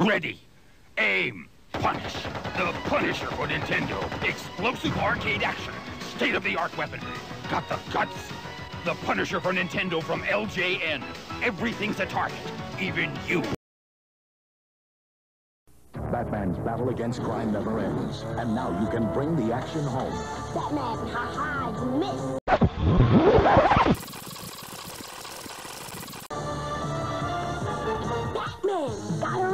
Ready. Aim. Punish. The Punisher for Nintendo. Explosive arcade action. State-of-the-art weaponry. Got the guts? The Punisher for Nintendo from LJN. Everything's a target. Even you. Batman's battle against crime never ends. And now you can bring the action home. Batman, ha-ha, you missed. Batman, gotta run to jail.